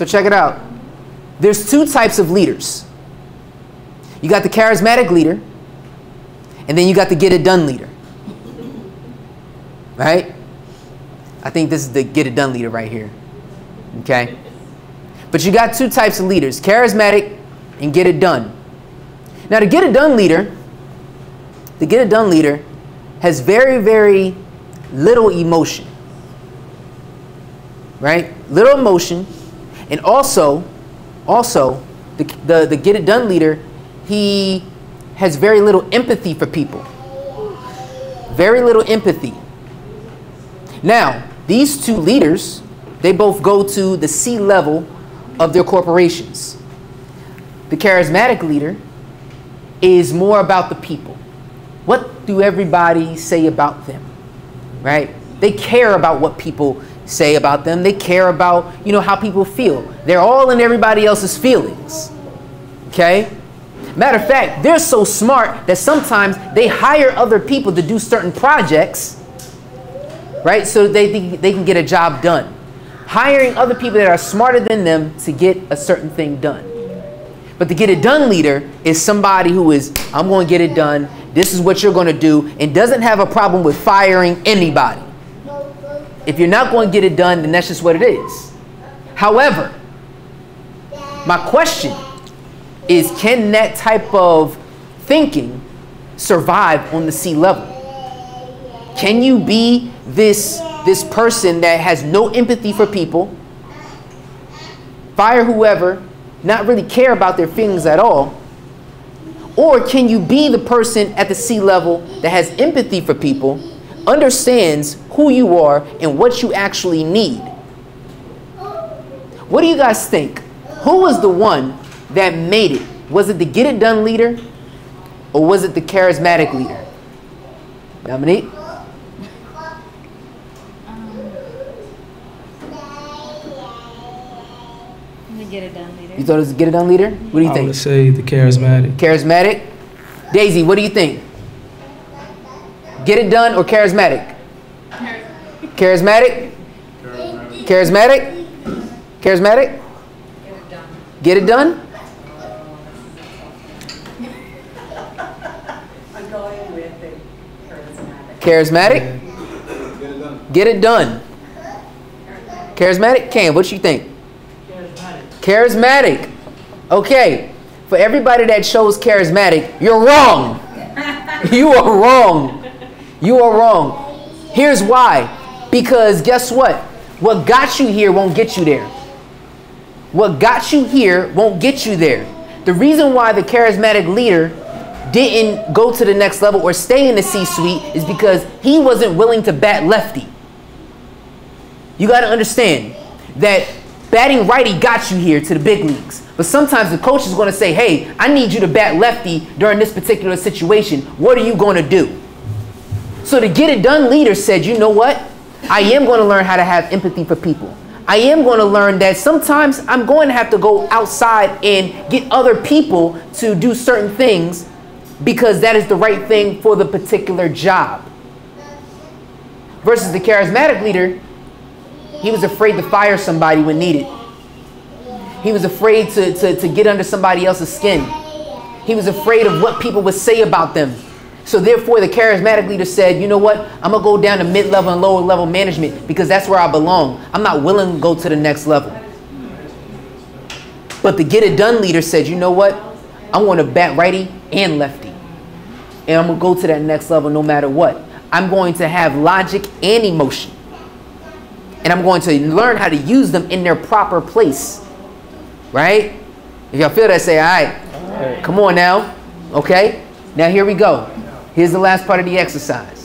So check it out. There's two types of leaders. You got the charismatic leader, and then you got the get it done leader. Right? I think this is the get it done leader right here. Okay? But you got two types of leaders charismatic and get it done. Now, the get it done leader, the get it done leader has very, very little emotion. Right? Little emotion. And also, also, the, the, the get it done leader, he has very little empathy for people. Very little empathy. Now, these two leaders, they both go to the C level of their corporations. The charismatic leader is more about the people. What do everybody say about them? Right? They care about what people say about them. They care about, you know, how people feel. They're all in everybody else's feelings. Okay? Matter of fact, they're so smart that sometimes they hire other people to do certain projects, right? So they, they, they can get a job done. Hiring other people that are smarter than them to get a certain thing done. But the get it done leader is somebody who is, I'm going to get it done. This is what you're going to do, and doesn't have a problem with firing anybody. If you're not going to get it done, then that's just what it is. However, my question is can that type of thinking survive on the C level? Can you be this, this person that has no empathy for people, fire whoever, not really care about their feelings at all? Or can you be the person at the C level that has empathy for people, understands who you are and what you actually need? What do you guys think? Who was the one that made it? Was it the get it done leader or was it the charismatic leader? Dominique? get it done leader. You thought it was a get it done leader? What do you I think? would say the charismatic. Charismatic? Daisy, what do you think? Get it done or charismatic? Charismatic? Charismatic? Charismatic? Get it done? Charismatic. Charismatic? Get it done. Charismatic? Cam, what you think? Charismatic. Okay. For everybody that shows charismatic, you're wrong. you are wrong. You are wrong. Here's why. Because guess what? What got you here won't get you there. What got you here won't get you there. The reason why the charismatic leader didn't go to the next level or stay in the C suite is because he wasn't willing to bat lefty. You got to understand that batting righty got you here to the big leagues. But sometimes the coach is going to say, hey, I need you to bat lefty during this particular situation. What are you going to do? So the get it done leader said, you know what? I am going to learn how to have empathy for people. I am going to learn that sometimes I'm going to have to go outside and get other people to do certain things because that is the right thing for the particular job. Versus the charismatic leader, he was afraid to fire somebody when needed. He was afraid to, to, to get under somebody else's skin. He was afraid of what people would say about them. So therefore, the charismatic leader said, you know what? I'm going to go down to mid-level and lower level management because that's where I belong. I'm not willing to go to the next level. But the get it done leader said, you know what? I'm going to bat righty and lefty. And I'm going to go to that next level no matter what. I'm going to have logic and emotion. And I'm going to learn how to use them in their proper place. Right? If y'all feel that, say, all right, come on now. Okay? Now here we go. Here's the last part of the exercise.